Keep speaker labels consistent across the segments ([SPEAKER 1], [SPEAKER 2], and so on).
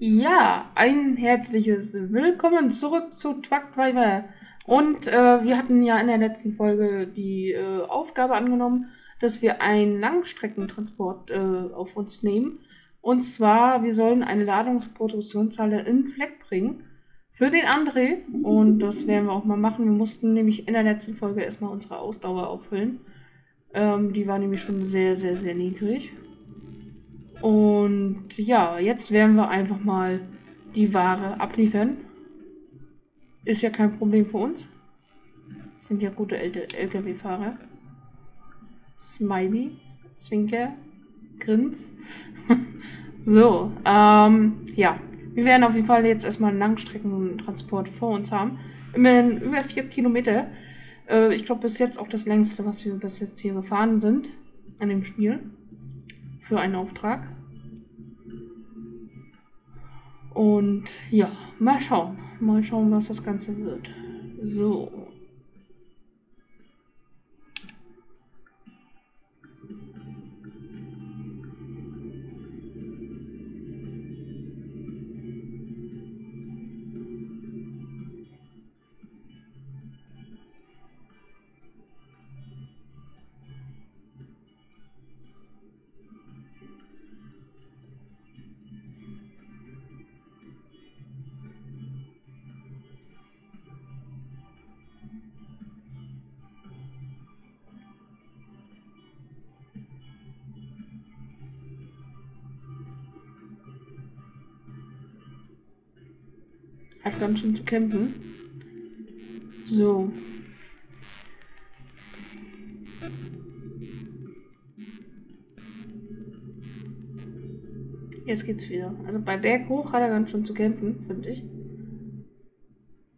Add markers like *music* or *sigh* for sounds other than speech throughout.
[SPEAKER 1] Ja, ein herzliches Willkommen zurück zu Truckdriver. Und äh, wir hatten ja in der letzten Folge die äh, Aufgabe angenommen, dass wir einen Langstreckentransport äh, auf uns nehmen. Und zwar, wir sollen eine Ladungsproduktionshalle in Fleck bringen für den André. Und das werden wir auch mal machen. Wir mussten nämlich in der letzten Folge erstmal unsere Ausdauer auffüllen. Ähm, die war nämlich schon sehr, sehr, sehr niedrig. Und ja, jetzt werden wir einfach mal die Ware abliefern. Ist ja kein Problem für uns. Sind ja gute LKW-Fahrer. Smiley, Zwinker, Grins. *laughs* so, ähm, ja. Wir werden auf jeden Fall jetzt erstmal einen Langstreckentransport vor uns haben. Immerhin über vier Kilometer. Äh, ich glaube, bis jetzt auch das längste, was wir bis jetzt hier gefahren sind an dem Spiel für einen Auftrag. Und ja, mal schauen. Mal schauen, was das Ganze wird. So. Ganz schön zu kämpfen. So. Jetzt geht's wieder. Also bei Berg hoch hat er ganz schön zu kämpfen, finde ich.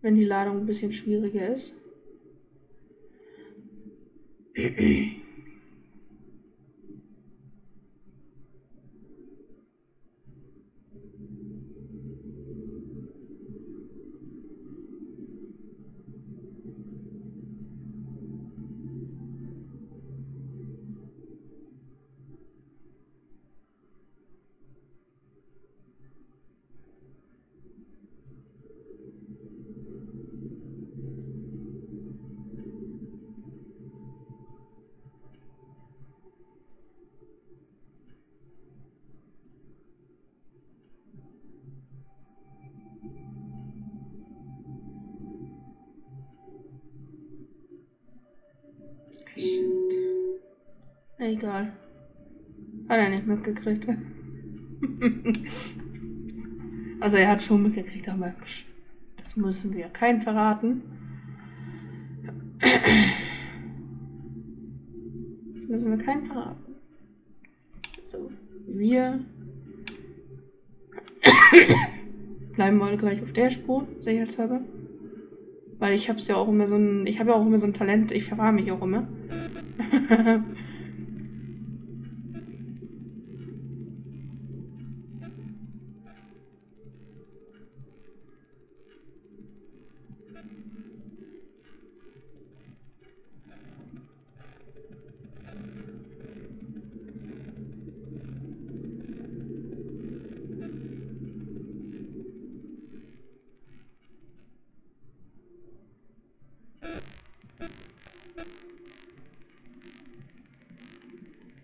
[SPEAKER 1] Wenn die Ladung ein bisschen schwieriger ist. *clears throat* Egal. Hat er nicht mitgekriegt. *laughs* also er hat schon mitgekriegt, aber das müssen wir keinen verraten. Das müssen wir keinen verraten. So, wir bleiben mal gleich auf der Spur, sicherheitshalber. Weil ich hab's ja auch immer so ein, ich habe ja auch immer so ein Talent, ich verfahre mich auch immer. *laughs*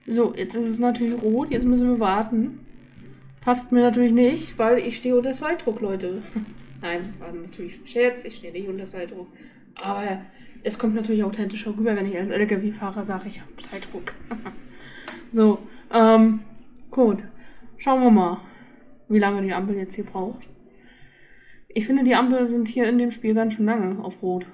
[SPEAKER 1] So, jetzt ist es natürlich rot. Jetzt müssen wir warten. Passt mir natürlich nicht, weil ich stehe unter Zeitdruck, Leute. *laughs* Nein, war natürlich ein Scherz. Ich stehe nicht unter Zeitdruck. Aber es kommt natürlich authentischer rüber, wenn ich als LKW-Fahrer sage, ich habe Zeitdruck. *laughs* so, ähm, gut. Schauen wir mal, wie lange die Ampel jetzt hier braucht. Ich finde, die Ampel sind hier in dem Spiel ganz schön lange auf Rot.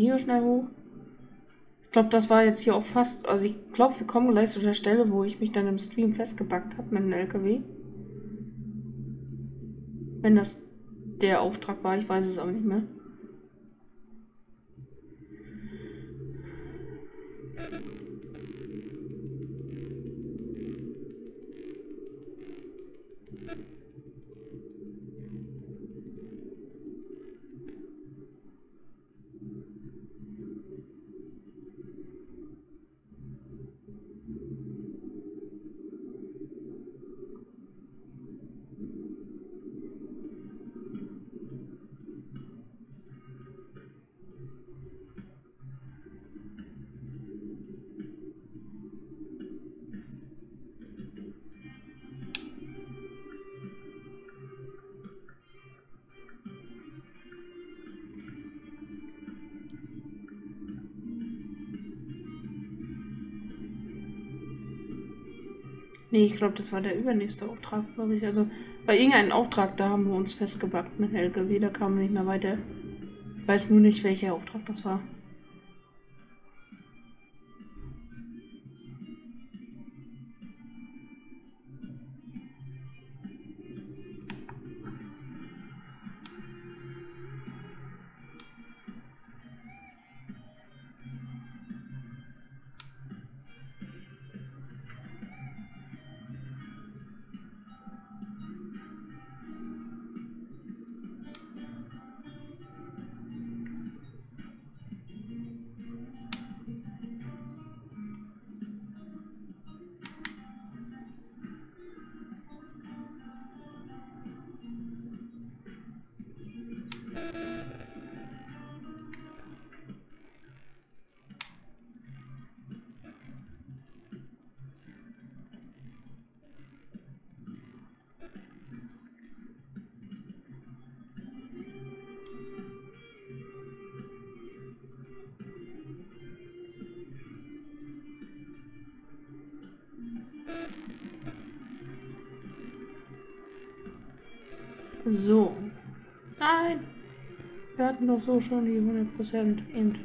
[SPEAKER 1] Hier schnell hoch. Ich glaube, das war jetzt hier auch fast. Also ich glaube, wir kommen gleich zu der Stelle, wo ich mich dann im Stream festgebackt habe mit dem LKW. Wenn das der Auftrag war, ich weiß es aber nicht mehr. Nee, ich glaube, das war der übernächste Auftrag, glaube ich. Also bei irgendeinem Auftrag, da haben wir uns festgebackt mit LKW, da kamen wir nicht mehr weiter. Ich weiß nur nicht, welcher Auftrag das war. So. Nein. Wir hatten doch so schon die 100% eben.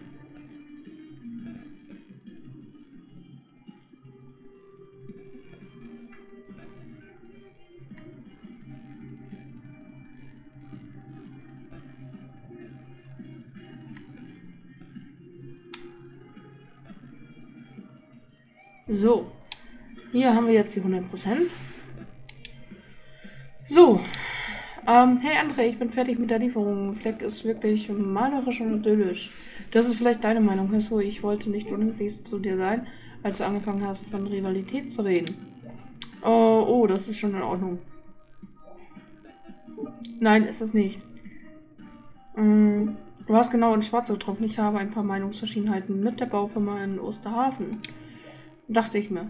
[SPEAKER 1] So. Hier haben wir jetzt die 100%. So, ähm, hey André, ich bin fertig mit der Lieferung. Fleck ist wirklich malerisch und idyllisch. Das ist vielleicht deine Meinung. Du, ich wollte nicht unhöflich zu dir sein, als du angefangen hast, von Rivalität zu reden. Oh, oh, das ist schon in Ordnung. Nein, ist es nicht. Ähm, du hast genau in Schwarz getroffen. Ich habe ein paar Meinungsverschiedenheiten mit der Baufirma in Osterhafen. Dachte ich mir.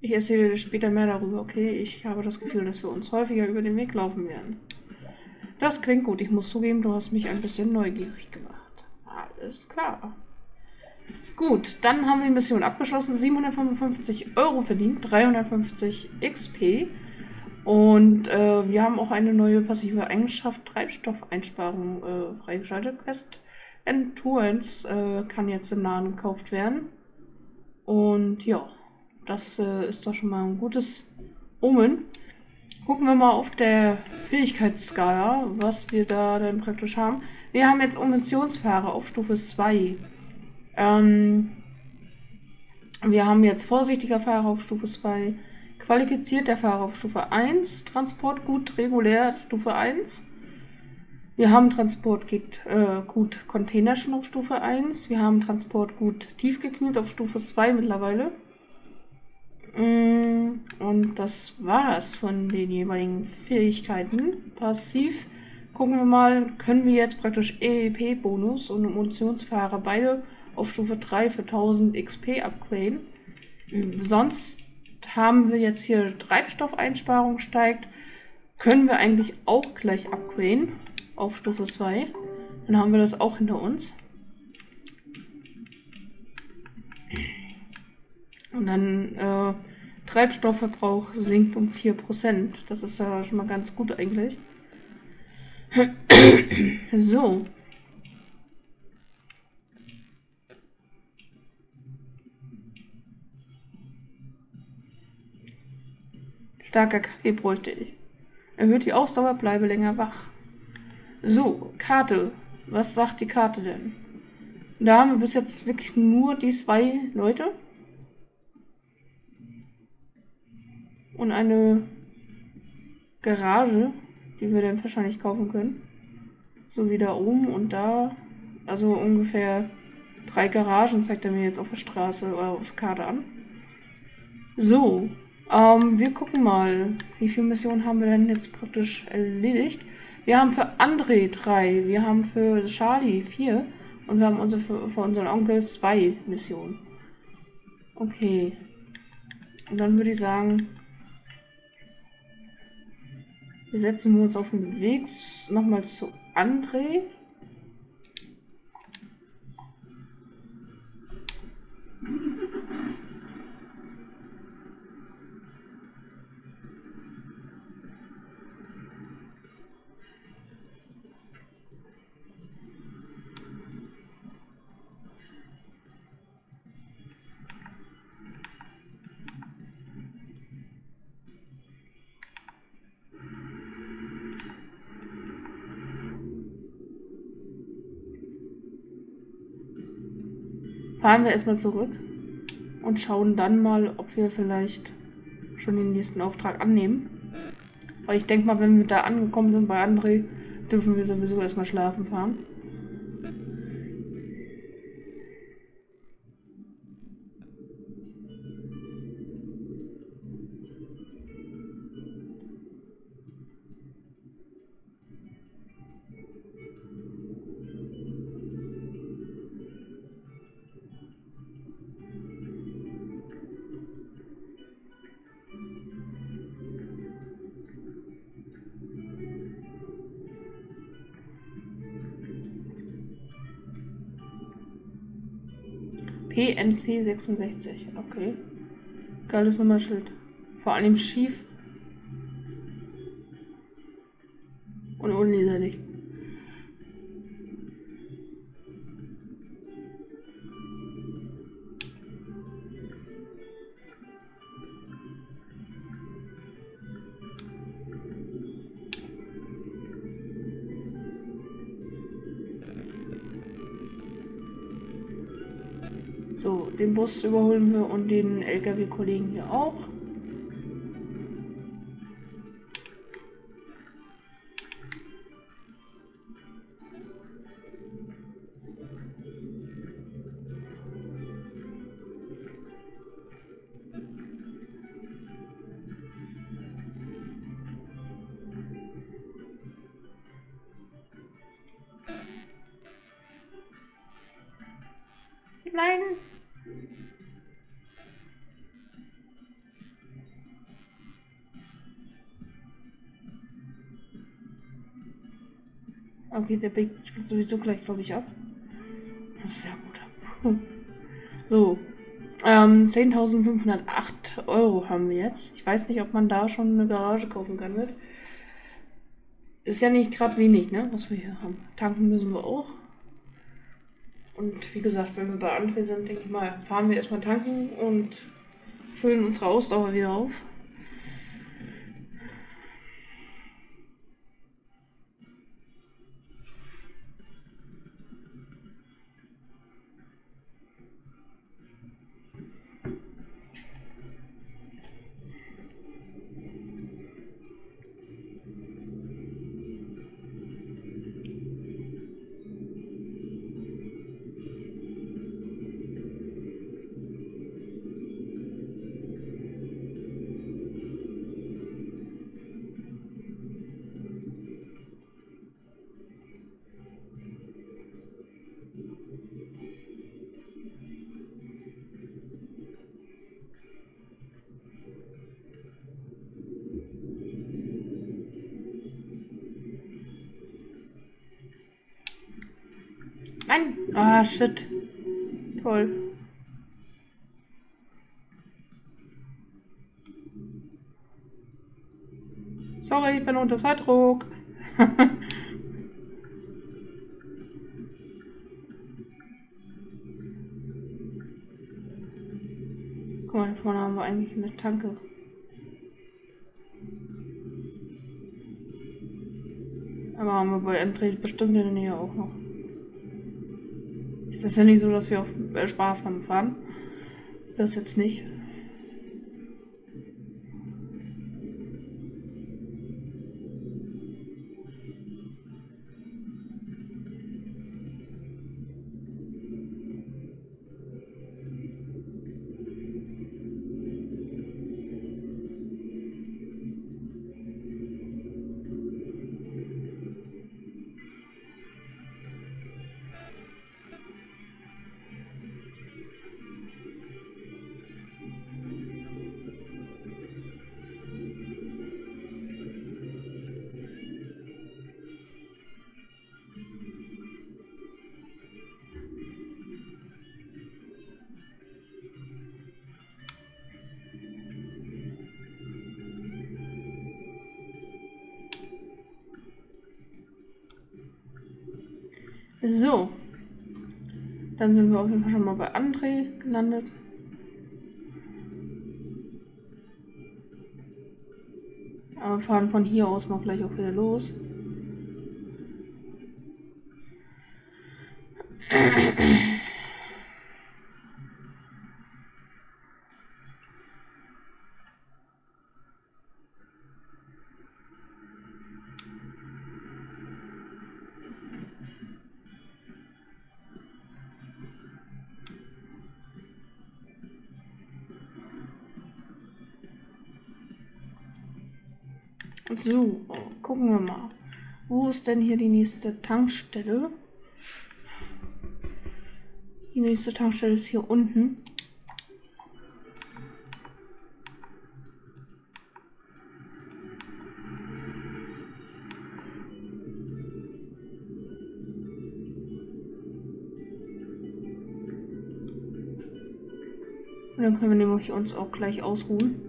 [SPEAKER 1] Ich erzähle später mehr darüber, okay? Ich habe das Gefühl, dass wir uns häufiger über den Weg laufen werden. Das klingt gut. Ich muss zugeben, du hast mich ein bisschen neugierig gemacht. Alles klar. Gut, dann haben wir die Mission abgeschlossen. 755 Euro verdient, 350 XP. Und äh, wir haben auch eine neue passive Eigenschaft, Treibstoffeinsparung, äh, freigeschaltet. Quest Endurance äh, kann jetzt im Nahen gekauft werden. Und ja. Das äh, ist doch schon mal ein gutes Omen. Gucken wir mal auf der Fähigkeitsskala, was wir da dann praktisch haben. Wir haben jetzt Omisionsfahrer auf Stufe 2. Ähm, wir haben jetzt vorsichtiger Fahrer auf Stufe 2, qualifizierter Fahrer auf Stufe 1, Transportgut regulär Stufe 1. Wir haben Transportgut äh, gut Container schon auf Stufe 1. Wir haben Transportgut tiefgekühlt auf Stufe 2 mittlerweile. Mm, und das war's von den jeweiligen Fähigkeiten. Passiv gucken wir mal, können wir jetzt praktisch EEP-Bonus und Munitionsfahrer beide auf Stufe 3 für 1000 XP upgraden. Sonst haben wir jetzt hier Treibstoffeinsparung steigt. Können wir eigentlich auch gleich upgraden auf Stufe 2. Dann haben wir das auch hinter uns. Und dann äh, Treibstoffverbrauch sinkt um 4%. Das ist ja schon mal ganz gut eigentlich. *clears throat* so. Starker Kaffee bräuchte ich. Erhöht die Ausdauer, bleibe länger wach. So, Karte. Was sagt die Karte denn? Da haben wir bis jetzt wirklich nur die zwei Leute. Und eine Garage, die wir dann wahrscheinlich kaufen können. So wie da oben und da. Also ungefähr drei Garagen zeigt er mir jetzt auf der Straße oder auf der Karte an. So, ähm, wir gucken mal, wie viele Missionen haben wir denn jetzt praktisch erledigt. Wir haben für André drei, wir haben für Charlie vier und wir haben unsere, für, für unseren Onkel zwei Missionen. Okay. Und dann würde ich sagen, wir setzen uns auf den Weg nochmal zu André. Fahren wir erstmal zurück und schauen dann mal, ob wir vielleicht schon den nächsten Auftrag annehmen. Weil ich denke mal, wenn wir da angekommen sind bei André, dürfen wir sowieso erstmal schlafen fahren. PNC 66. Okay. Geiles Nummerschild. Vor allem schief. Den Bus überholen wir und den LKW-Kollegen hier auch. Okay, der Big spielt sowieso gleich, glaube ich, ab. Das ist sehr gut. So. Ähm, 10.508 Euro haben wir jetzt. Ich weiß nicht, ob man da schon eine Garage kaufen kann mit. Ist ja nicht gerade wenig, ne, was wir hier haben. Tanken müssen wir auch. Und wie gesagt, wenn wir bei André sind, denke ich mal, fahren wir erstmal tanken und füllen unsere Ausdauer wieder auf. Mann. Ah, oh, shit. Toll. Sorry, ich bin unter Zeitdruck. *laughs* Guck mal, vorne haben wir eigentlich eine Tanke. Aber haben wir bei Endrich bestimmt in der Nähe auch noch. Es ist ja nicht so, dass wir auf äh, fahren. Das jetzt nicht. So. Dann sind wir auf jeden Fall schon mal bei André gelandet. Aber fahren von hier aus mal gleich auch wieder los. So, gucken wir mal. Wo ist denn hier die nächste Tankstelle? Die nächste Tankstelle ist hier unten. Und dann können wir nämlich uns auch gleich ausruhen.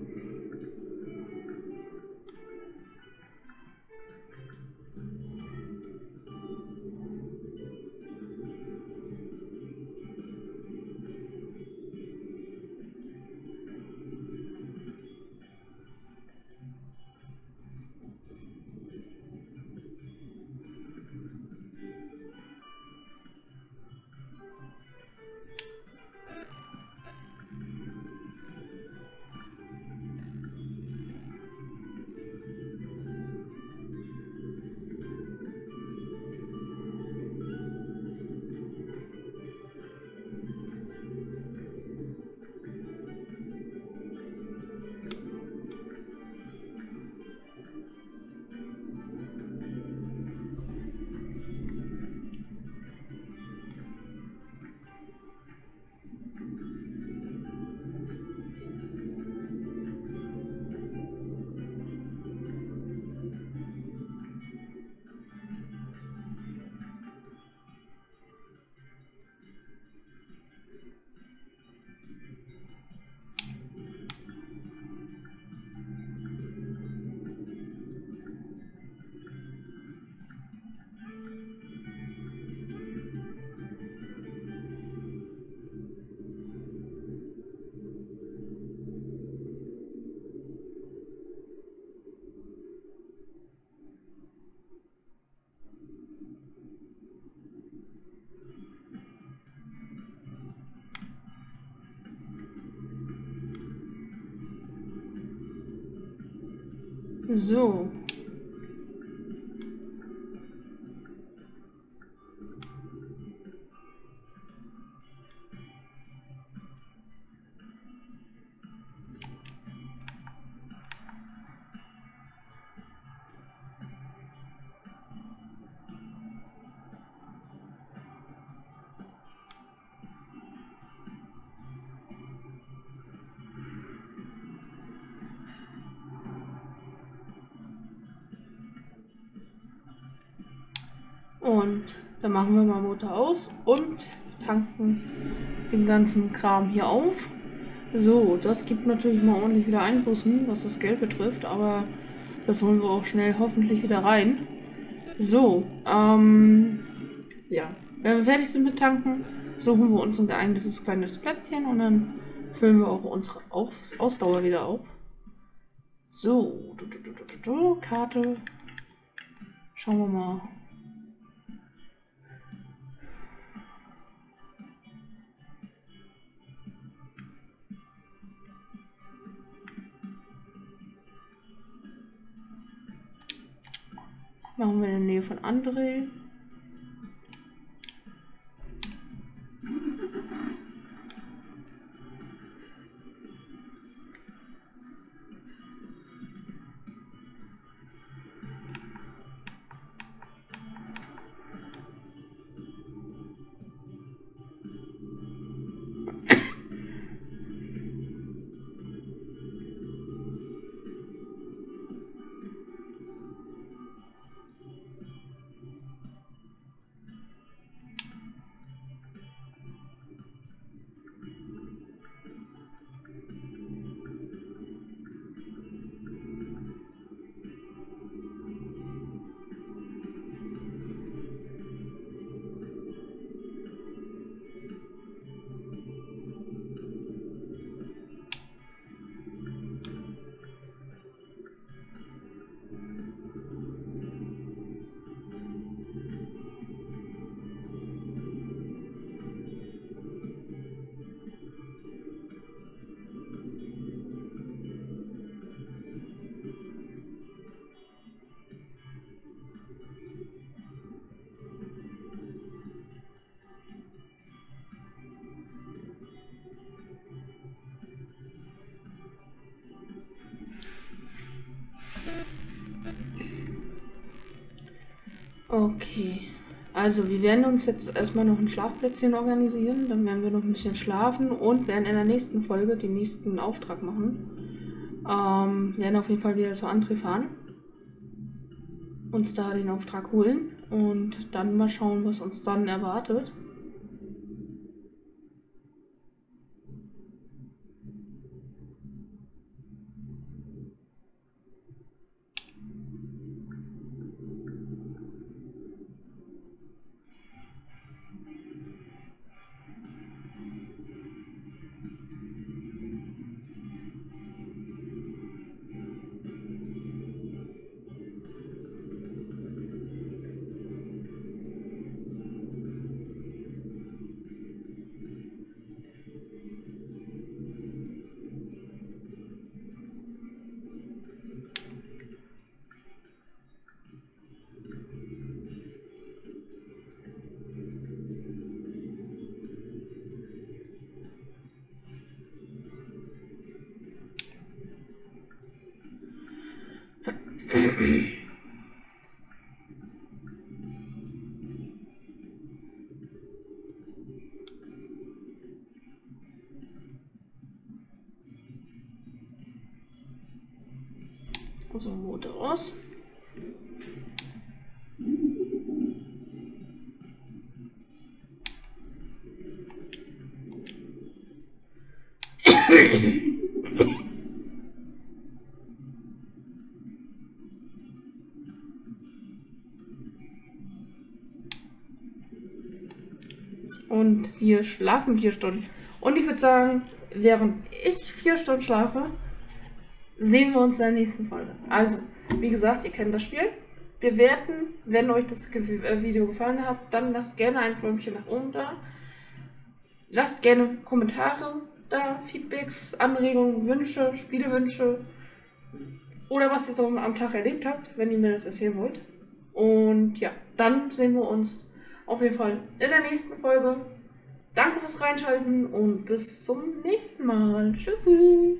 [SPEAKER 1] So. Machen wir mal Motor aus und tanken den ganzen Kram hier auf. So, das gibt natürlich mal ordentlich wieder Einbußen, was das Geld betrifft, aber das holen wir auch schnell hoffentlich wieder rein. So, ähm, ja, wenn wir fertig sind mit tanken, suchen wir uns ein geeignetes kleines Plätzchen und dann füllen wir auch unsere auf Ausdauer wieder auf. So, du, du, du, Karte. Schauen wir mal. Machen wir in der Nähe von André. Also, wir werden uns jetzt erstmal noch ein Schlafplätzchen organisieren. Dann werden wir noch ein bisschen schlafen und werden in der nächsten Folge den nächsten Auftrag machen. Ähm, werden auf jeden Fall wieder zu André fahren. Uns da den Auftrag holen und dann mal schauen, was uns dann erwartet. Also Motor aus. Und wir schlafen vier Stunden. Und ich würde sagen, während ich vier Stunden schlafe, sehen wir uns in der nächsten Folge. Also, wie gesagt, ihr kennt das Spiel. Bewerten, wenn euch das äh, Video gefallen hat, dann lasst gerne ein Däumchen nach oben da. Lasst gerne Kommentare da, Feedbacks, Anregungen, Wünsche, Spielewünsche oder was ihr so am Tag erlebt habt, wenn ihr mir das erzählen wollt. Und ja, dann sehen wir uns auf jeden Fall in der nächsten Folge. Danke fürs Reinschalten und bis zum nächsten Mal. Tschüss.